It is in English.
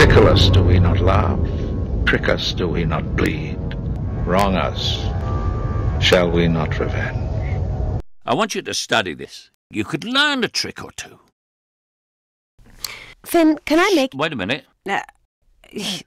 Tickle us, do we not laugh? Prick us, do we not bleed? Wrong us, shall we not revenge? I want you to study this. You could learn a trick or two. Finn, can I make... Wait a minute. Uh,